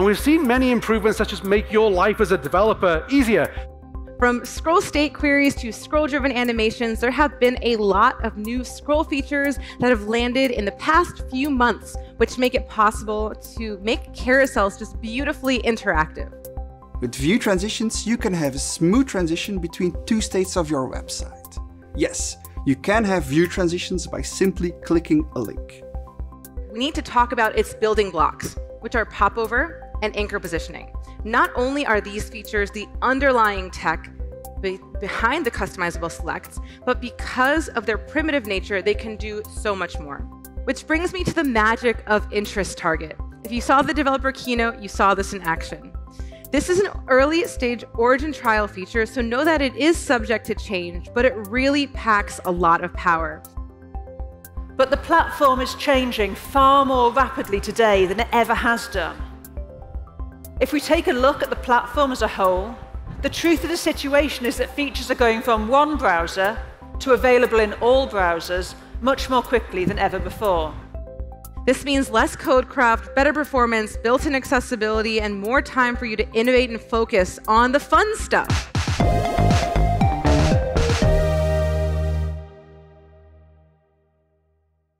And we've seen many improvements such as make your life as a developer easier. From scroll state queries to scroll driven animations, there have been a lot of new scroll features that have landed in the past few months, which make it possible to make carousels just beautifully interactive. With view transitions, you can have a smooth transition between two states of your website. Yes, you can have view transitions by simply clicking a link. We need to talk about its building blocks, which are popover and anchor positioning. Not only are these features the underlying tech be behind the customizable selects, but because of their primitive nature, they can do so much more. Which brings me to the magic of interest target. If you saw the developer keynote, you saw this in action. This is an early stage origin trial feature, so know that it is subject to change, but it really packs a lot of power. But the platform is changing far more rapidly today than it ever has done. If we take a look at the platform as a whole, the truth of the situation is that features are going from one browser to available in all browsers much more quickly than ever before. This means less code craft, better performance, built in accessibility, and more time for you to innovate and focus on the fun stuff.